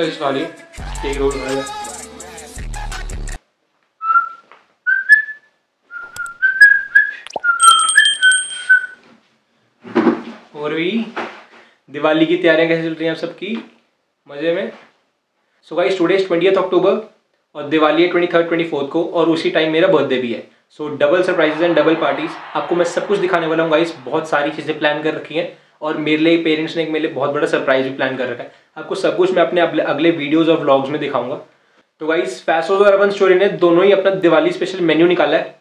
पाँच स्लाइस खा ली एक रोल लिया और भी, दिवाली की तैयारियाँ कैसे चल रही हैं आप सबकी? मज़े में? So guys today is twenty October और दिवाली है ट्वेंटी थर्ड ट्वेंटी फोर्थ को और उसी टाइम मेरा बर्थडे भी है। So double surprises and double parties आपको मैं सब कुछ दिखाने वाला हूँ गाइस बहुत सारी चीज़ें प्लान कर रखी हैं। और मेरे लिए पेरेंट्स ने एक मेरे लिए बहुत बड़ा सरप्राइज़ भी प्लान कर रखा है। आपको सब कुछ मैं अपने अगले वीडियोज़ और व्लॉग्स में दिखाऊँगा। तो गाइस फैसोज और अर्बन स्टोरी ने दोनों ही अपना दिवाली स्पेशल मेन्यू निकाला है।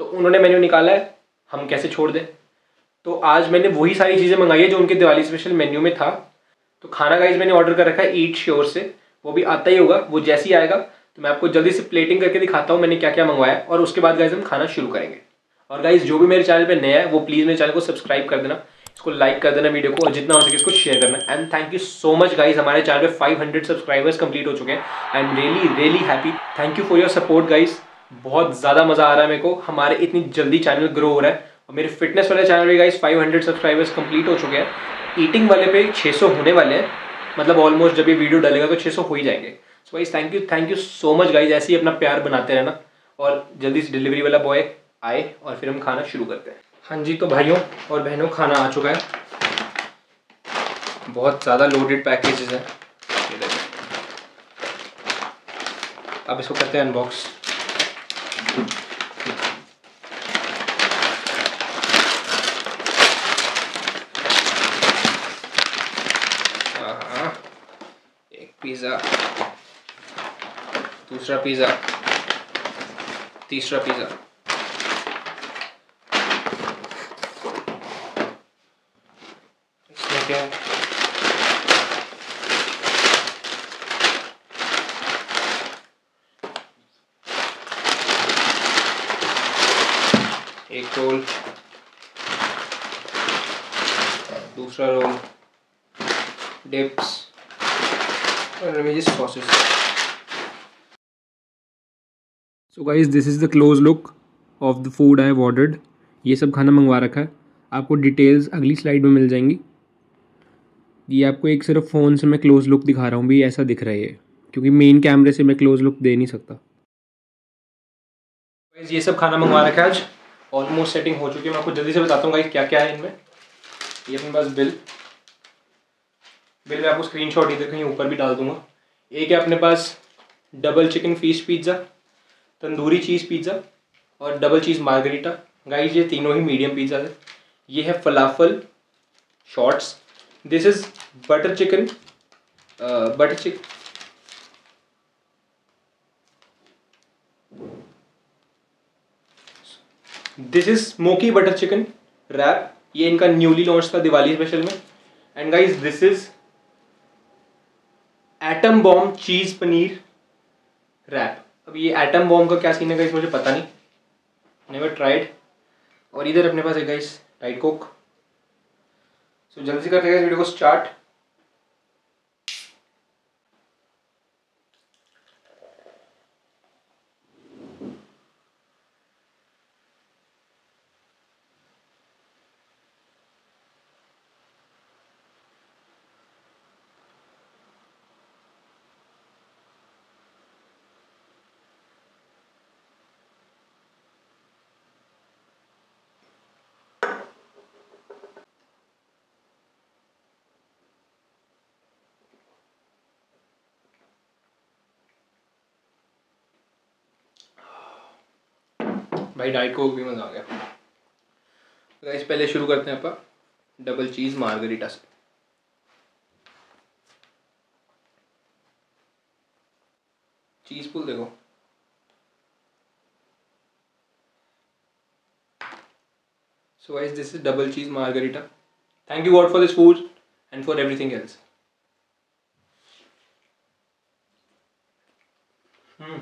तो उन्होंने मेन्यू निकाला है, हम कैसे छोड़ दें? तो आज मैंने वही सारी चीज़ें मंगाई है जो उनके दिवाली स्पेशल मेन्यू में था। तो खाना गाइज़ मैंने ऑर्डर कर रखा है ईट श्योर से। वो भी आता ही होगा, वो जैसे ही आएगा तो मैं आपको जल्दी से प्लेटिंग करके दिखाता हूँ मैंने क्या क्या मंगवाया और उसके बाद गाइज़ हम खाना शुरू करेंगे। और गाइज़ जो भी मेरे चैनल पर नया है, वो प्लीज़ मेरे चैनल को सब्सक्राइब कर देना। इसको लाइक कर देना वीडियो को और जितना हो सके इसको शेयर करना। And thank you so much guys हमारे चैनल पे 500 सब्सक्राइबर्स कंप्लीट हो चुके हैं। I am really really happy thank you for your support guys बहुत ज़्यादा मज़ा आ रहा है मेरे को। हमारे इतनी जल्दी चैनल ग्रो हो रहा है। और मेरे फिटनेस वाले चैनल पे गाइज़ 500 सब्सक्राइबर्स कंप्लीट हो चुके हैं। ईटिंग वाले पे 600 होने वाले हैं। मतलब ऑलमोस्ट जब ये वीडियो डलेगा तो 600 हो ही जाएँगे। So guys thank you thank you so much guys ऐसे ही अपना प्यार बनाते रहना। और जल्दी से डिलीवरी वाला बॉय आए और फिर हम खाना शुरू करते हैं। हाँ जी तो भाइयों और बहनों, खाना आ चुका है। बहुत ज़्यादा लोडेड पैकेजेस हैं। अब इसको करते हैं अनबॉक्स एक पिज़्ज़ा दूसरा पिज़्ज़ा तीसरा पिज़्ज़ा इसमें क्या है एक रोल दूसरा roll dips so guys this is the close look of the food I ordered ये सब खाना मंगवा रखा है। आपको डिटेल्स अगली स्लाइड में मिल जाएँगी। ये आपको एक सिर्फ़ फ़ोन से मैं क्लोज लुक दिखा रहा हूँ, भी ऐसा दिख रहा है क्योंकि मेन कैमरे से मैं क्लोज लुक दे नहीं सकता। ये सब खाना मंगवा रखा है आज। ऑलमोस्ट सेटिंग हो चुकी है। मैं आपको जल्दी से बताता हूँ क्या क्या है इनमें। ये अपने पास बिल बिल मैं आपको स्क्रीनशॉट इधर कहीं ऊपर भी डाल दूँगा। एक है अपने पास double chicken fish pizza tandoori cheese pizza और डबल चीज़ मार्गरीटा गाइस ये तीनों ही मीडियम पिज़्ज़ा है। ये है falafel shorts this is butter chicken butter chicken this is smoky butter chicken wrap ये इनका न्यूली लॉन्च था दिवाली स्पेशल में। And guys this is atom bomb cheese paneer wrap अब ये एटम बॉम्ब का क्या सीन है गाइस मुझे पता नहीं। नेवर ट्राइड और इधर अपने पास है गाइस डाइट कोक सो जल्दी से करते हैं वीडियो को स्टार्ट। भाई डाइट कोक भी मज़ा आ गया। गाइस पहले शुरू करते हैं अपन। डबल चीज़ मार्गरीटा से चीज़ पुल देखो। So guys this is double cheese margherita thank you God for this food and for everything else hmm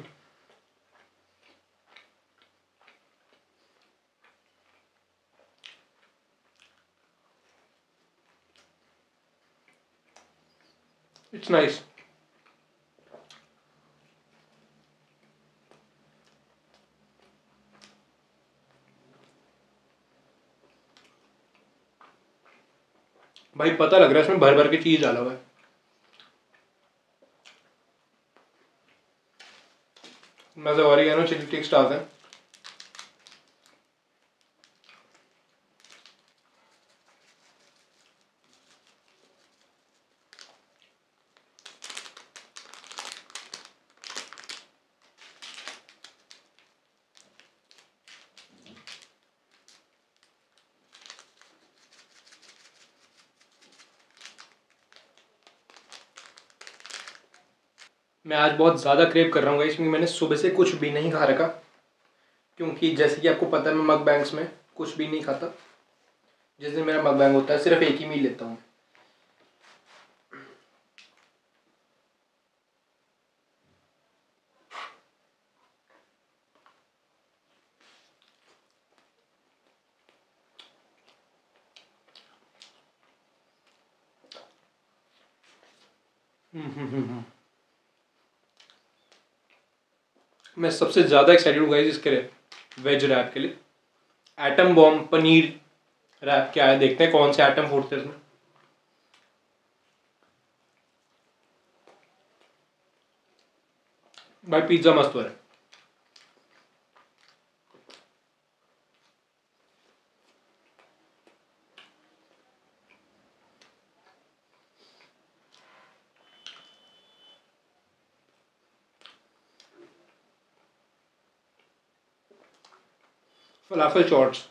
It's nice. भाई, पता लग रहा है इसमें भर भर के चीज़ डाला हुआ है मज़ा और ही है ना चिली टिक्स डालते हैं मैं आज बहुत ज़्यादा क्रेव कर रहा हूँ इसमें मैंने सुबह से कुछ भी नहीं खा रखा। क्योंकि जैसे कि आपको पता है मैं मग बैंक्स में कुछ भी नहीं खाता। जिस दिन मेरा मग बैंक होता है सिर्फ़ एक ही मील लेता हूँ। हम्म हम्म हम्म, हम्म। मैं सबसे ज़्यादा एक्साइटेड हूँ गाइज़ इसके लिए वेज रैप के लिए। एटम बॉम पनीर रैप क्या है, देखते हैं कौन से एटम फूटते हैं इसमें। भाई पिज़्ज़ा मस्त हो रहा है। फलाफल शॉर्ट्स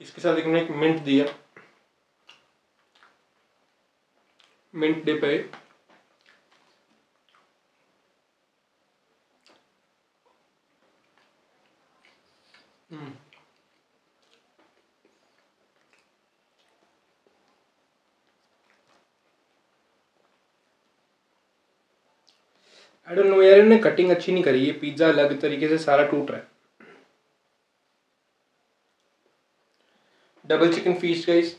इसके साथ एक मिंट दिया। मिंट डिप है हम्म आई डोंट नो यार इन्होंने कटिंग अच्छी नहीं करी है पिज़्ज़ा अलग तरीके से सारा टूट रहा है। डबल चिकन फ़ीस गाइस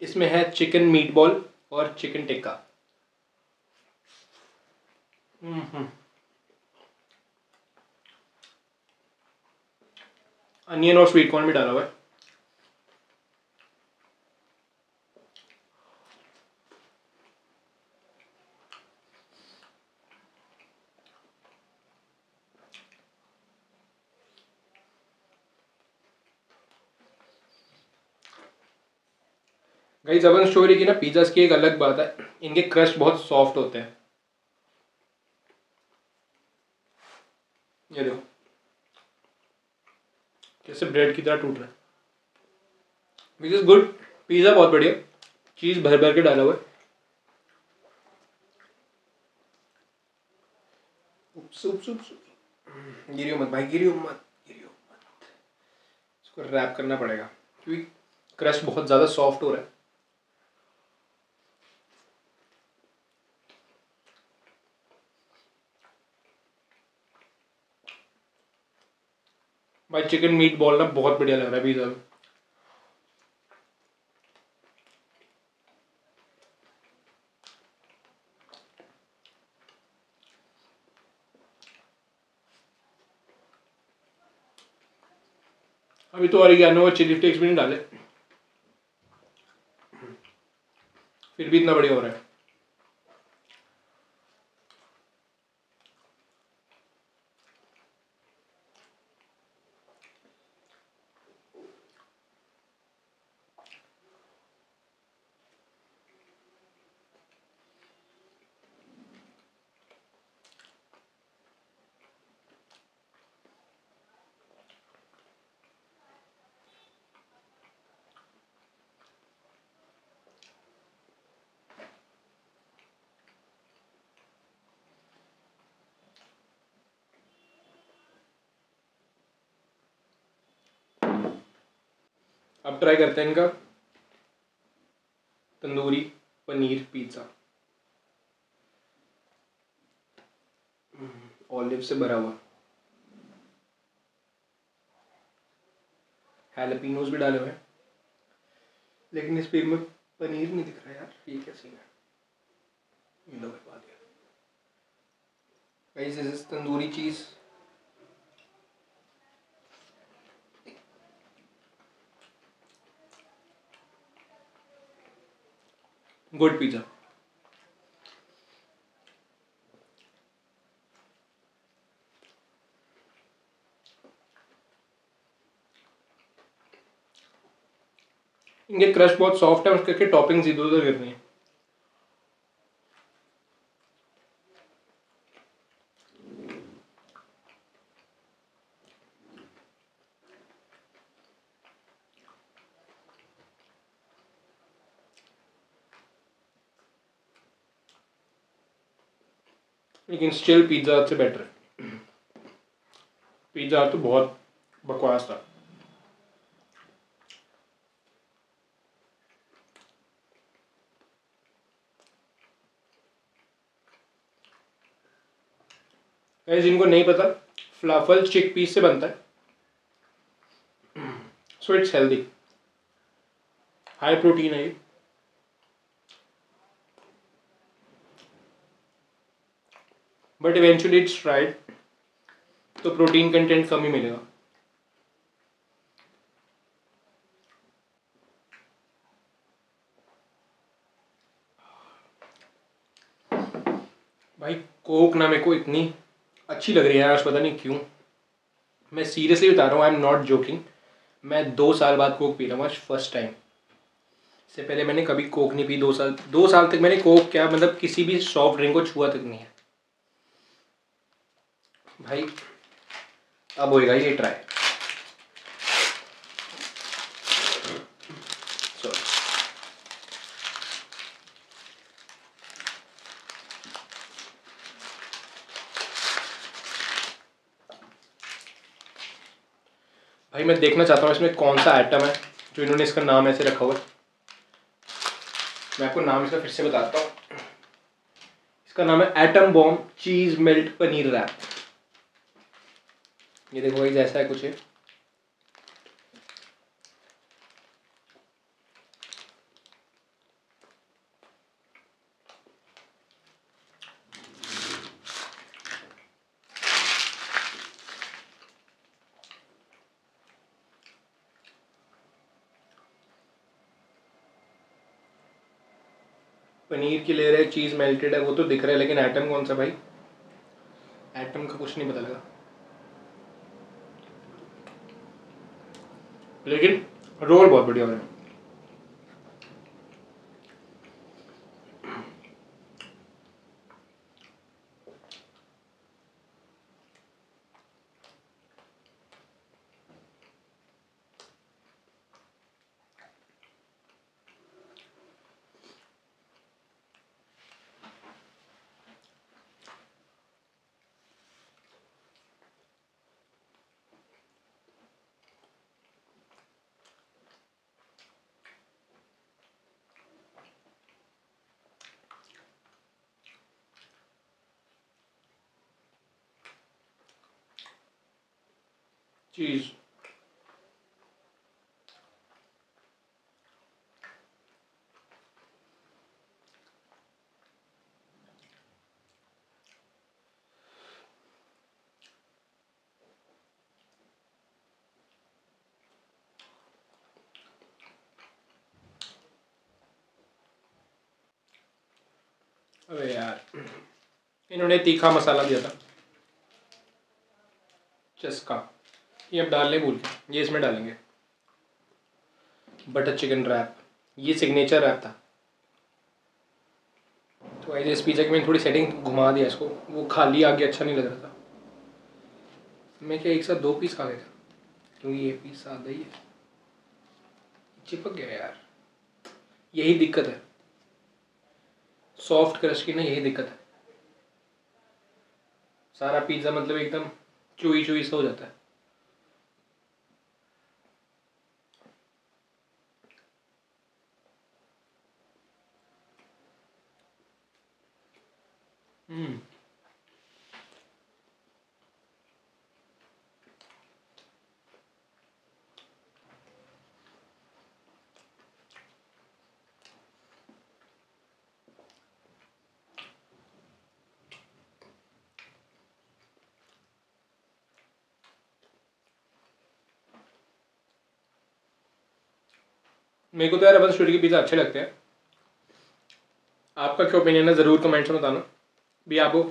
इसमें है चिकन मीट बॉल और चिकन टिक्का अनियन और स्वीट कॉर्न भी डाला हुआ है। गई जबन स्टोरी की ना पिज़्ज़ा की एक अलग बात है। इनके क्रस्ट बहुत सॉफ्ट होते हैं। ये देखो। कैसे ब्रेड की तरह टूट रहा है। विच इज़ गुड पिज़्ज़ा बहुत बढ़िया। चीज़ भर भर के डाला हुआ है। उप्स उप्स उप्स। गिरियो मत भाई, गिरियो मत गिरियो मत। इसको रैप करना पड़ेगा। क्योंकि क्रस्ट बहुत ज़्यादा सॉफ्ट हो रहा है। भाई चिकन मीट बॉल ना बहुत बढ़िया लग रहा है पिज़्ज़ा में अभी तो ऑरिगेनो और चिली फ्लेक्स भी नहीं डाले। फिर भी इतना बढ़िया हो रहा है। ट्राई करते हैं इनका। तंदूरी पनीर पिज़्ज़ा ऑलिव से भरा हुआ। हैलपिनोस भी डाले हुए हैं। लेकिन इस पीर में पनीर नहीं दिख रहा यार। ये क्या सीन है? बात guys tandoori cheese good pizza. इनके क्रश बहुत सॉफ्ट है उसके टॉपिंग्स इधर उधर गिर रही है। लेकिन स्टिल पिज़्ज़ा से बेटर है पिज़्ज़ा तो बहुत बकवास था। जिनको नहीं पता फ्लाफल चिक पीस से बनता है। So it's healthy high protein है ये। बट इवेंचुअली इट्स फ्राइड तो प्रोटीन कंटेंट कम ही मिलेगा। भाई कोक ना मेरे को इतनी अच्छी लग रही है आज पता नहीं क्यों। मैं सीरियसली बता रहा हूँ आई एम नॉट जोकिंग मैं दो साल बाद कोक पी रहा हूँ, आज फ़र्स्ट टाइम इससे पहले मैंने कभी कोक नहीं पी, दो साल दो साल तक मैंने कोक क्या मतलब किसी भी सॉफ्ट ड्रिंक को छुआ तक नहीं है। भाई, अब होएगा ये ट्राई भाई, मैं देखना चाहता हूँ इसमें कौन सा आइटम है जो इन्होंने इसका नाम ऐसे रखा हुआ है। मैं आपको नाम इसका फिर से बताता हूँ। इसका नाम है atom bomb cheese melt paneer wrap ये देखो भाई, जैसा है कुछ है। पनीर की लेयर है चीज़ मेल्टेड है, वो तो दिख रहा है, लेकिन आइटम कौन सा भाई? आइटम का कुछ नहीं पता लगा। लेकिन रोल बहुत बढ़िया हो रहे है। चीज़। अरे यार इन्होंने तीखा मसाला दिया था। चस्का। ये अब डालने भूल गए, ये इसमें डालेंगे। बटर चिकन रैप ये सिग्नेचर रैप था। तो ऐसे इस पिज़्ज़ा की मैंने थोड़ी सेटिंग घुमा दिया इसको, वो खाली आगे अच्छा नहीं लग रहा था। मैं क्या एक साथ दो पीस खा गया था क्योंकि ये पीस सादा ही है। चिपक गया यार। यही दिक्कत है। सॉफ्ट क्रश की ना यही दिक्कत है। सारा पिज़्ज़ा मतलब एकदम चुई चुई सा हो जाता है। हम्म मेरे को तो यार अपन स्टूडियो के पिज़्ज़ा अच्छे लगते हैं। आपका क्या ओपिनियन है? ज़रूर कमेंट्स में बताना। भी आपको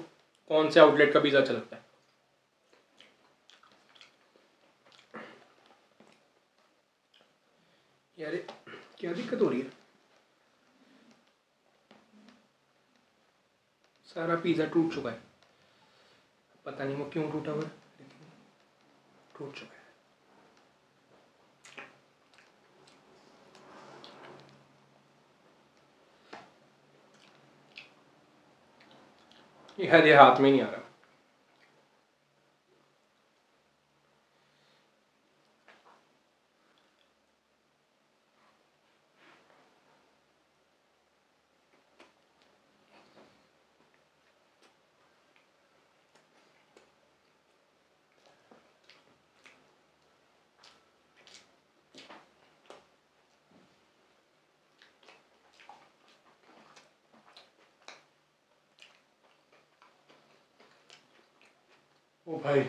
कौन से आउटलेट का पिज़्ज़ा अच्छा लगता है? यार, क्या दिक्कत हो रही है? सारा पिज़्ज़ा टूट चुका है। पता नहीं वो क्यों टूटा हुआ टूट चुका है। ये ये हाथ में नहीं आ रहा ओ भाई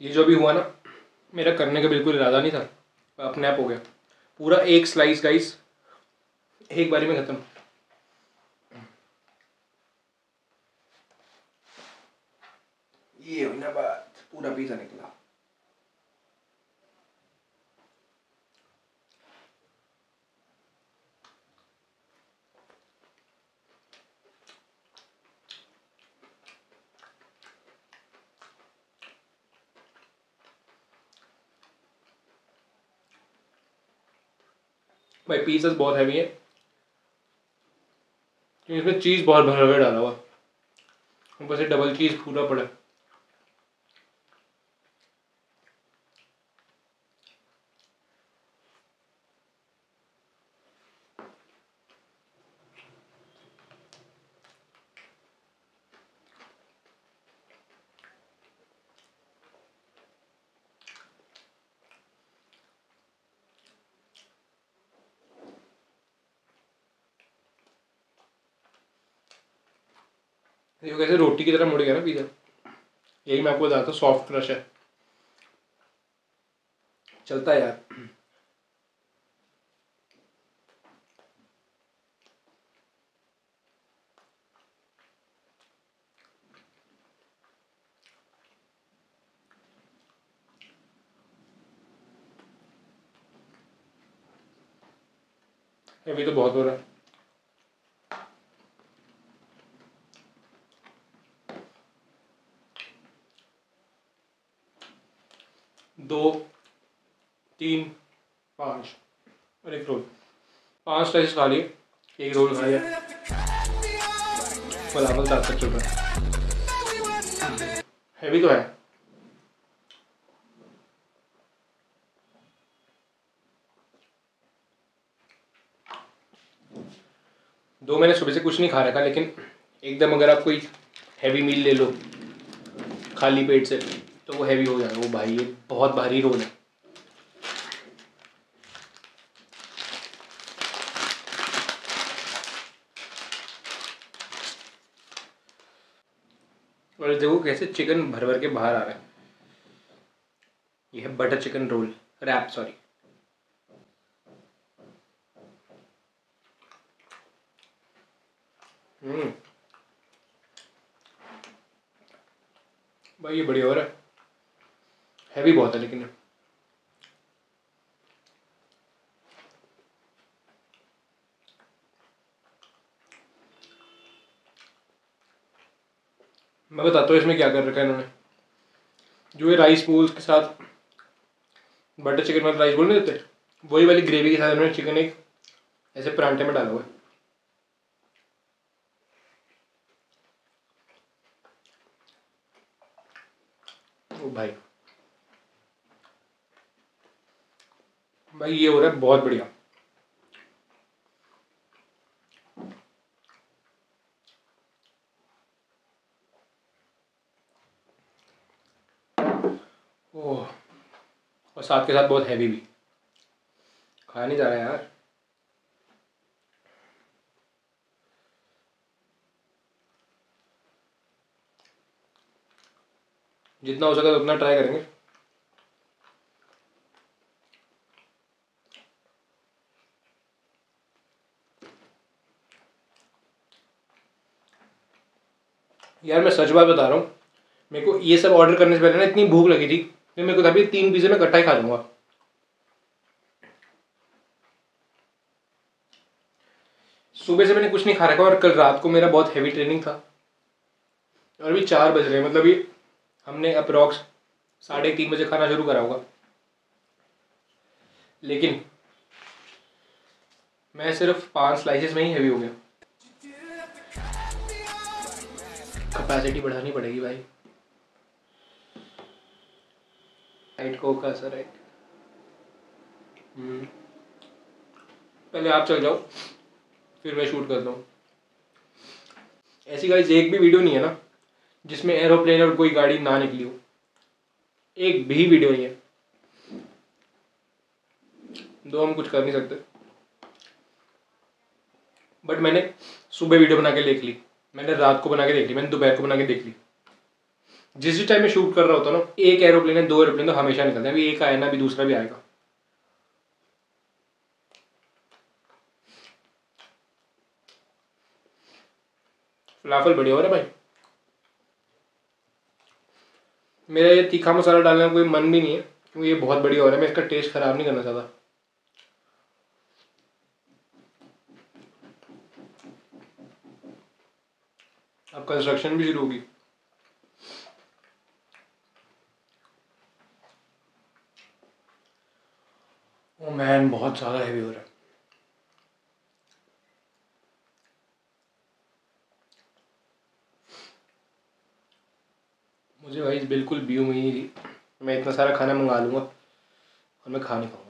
ये जो भी हुआ ना, मेरा करने का बिल्कुल इरादा नहीं था। अपने आप हो गया। पूरा एक स्लाइस गाइस एक बारी में ख़त्म। ये बात, पूरा पिज़्ज़ा निकला। भाई पीसेस बहुत हैवी है। इसमें चीज़ बहुत भरा भर डाला हुआ। ऊपर से डबल चीज़ पूरा पड़ा। ये कैसे रोटी की तरह मुड़ गया ना पिज़्ज़ा यही मैं आपको बताता हूँ सॉफ्ट क्रश है। चलता है यार। अभी तो बहुत हो रहा है दो तीन, पाँच। और एक रोल पाँच स्लाइस खा लिए एक रोल खा लिया तक चल रहा है हैवी तो है। दो मैंने सुबह से कुछ नहीं खा रखा, लेकिन एकदम अगर आप कोई हैवी मील ले लो, खाली पेट से तो वो हैवी हो जाएगा। वो भाई, ये बहुत भारी रोल है। और देखो कैसे चिकन भर भर के बाहर आ रहा है। ये है butter chicken roll wrap sorry भाई, ये बढ़िया हो रहा है। हैवी बहुत है, लेकिन। मैं बताता हूँ इसमें क्या कर रखा है इन्होंने। जो ये राइस बोल्स के साथ बटर चिकन वाला राइस बोल नहीं देते वही वाली ग्रेवी के साथ इन्होंने चिकन एक ऐसे परांठे में डाला हुआ है। ओ भाई भाई ये हो रहा है बहुत बढ़िया। ओह, और साथ के साथ बहुत हैवी भी। खाया नहीं जा रहा यार। जितना हो सके उतना ट्राई करेंगे। यार मैं सच बात बता रहा हूँ, मेरे को ये सब ऑर्डर करने से पहले ना इतनी भूख लगी थी। कि मेरे को तभी तीन पिज़्ज़े में इकट्ठा ही खा लूँगा। सुबह से मैंने कुछ नहीं खा रखा और कल रात को मेरा बहुत हैवी ट्रेनिंग था। और अभी चार बज रहे हैं मतलब ये हमने अप्रॉक्स साढ़े तीन बजे खाना शुरू करा होगा। लेकिन मैं सिर्फ़ पाँच स्लाइसेस में ही हैवी हो गया। कैपेसिटी बढ़ानी पड़ेगी भाई। राइट को सर राइट पहले आप चल जाओ, फिर मैं शूट करता हूँ। ऐसी गाइस एक भी वीडियो नहीं है ना, जिसमें एरोप्लेन और कोई गाड़ी ना निकली हो। एक भी वीडियो नहीं है। दो हम कुछ कर नहीं सकते। बट मैंने सुबह वीडियो बना के देख ली। मैंने रात को बना के देख ली। मैंने दोपहर को बना के देख ली। जिस भी टाइम में शूट कर रहा होता ना, एक एरोप्लेन है, दो एरोप्लेन तो हमेशा निकलते हैं। अभी एक आया ना, अभी दूसरा भी आएगा। फलाफल बढ़िया हो रहा है भाई। मेरा ये तीखा मसाला डालने का कोई मन भी नहीं है, क्योंकि ये बहुत बढ़िया हो रहा है। मैं इसका टेस्ट खराब नहीं करना चाहता। अब कंस्ट्रक्शन भी शुरू होगी। ओ मैन बहुत ज़्यादा हैवी हो रहा है। मुझे भाई बिल्कुल भी में ही मैं इतना सारा खाना मंगा लूँगा और मैं खा नहीं पाऊँगा।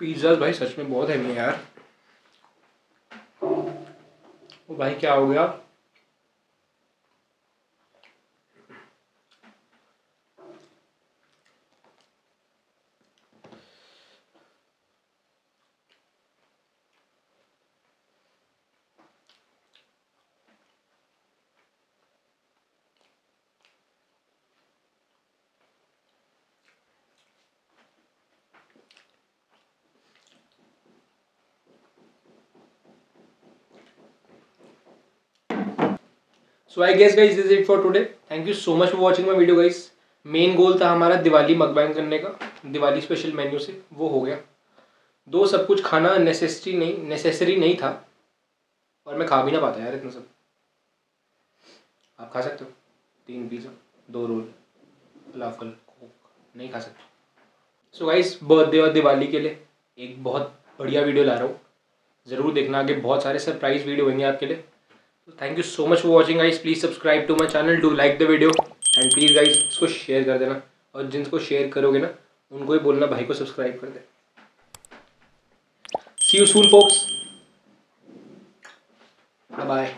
पिज़्ज़ा भाई सच में बहुत है यार। वो भाई क्या हो गया? So I guess guys is it for today thank you so much for watching my video guys main goal था हमारा दिवाली मकबैंग करने का, दिवाली स्पेशल मेन्यू से, वो हो गया। दो, सब कुछ खाना नेसेसरी नहीं नेसेसरी नहीं था, और मैं खा भी ना पाता यार इतना सब। आप खा सकते हो। तीन पिज़्ज़ा दो रोल फलाफल कोक नहीं खा सकते। सो गाइस बर्थडे और दिवाली के लिए एक बहुत बढ़िया वीडियो ला रहा हूँ। ज़रूर देखना आगे, बहुत सारे सरप्राइज़ वीडियो होंगे आपके लिए। Thank you so much for watching guys please subscribe to my channel do like the video and please guys इसको शेयर कर देना। और जिनको शेयर करोगे ना, उनको ही बोलना, भाई को सब्सक्राइब कर दे। See you soon folks bye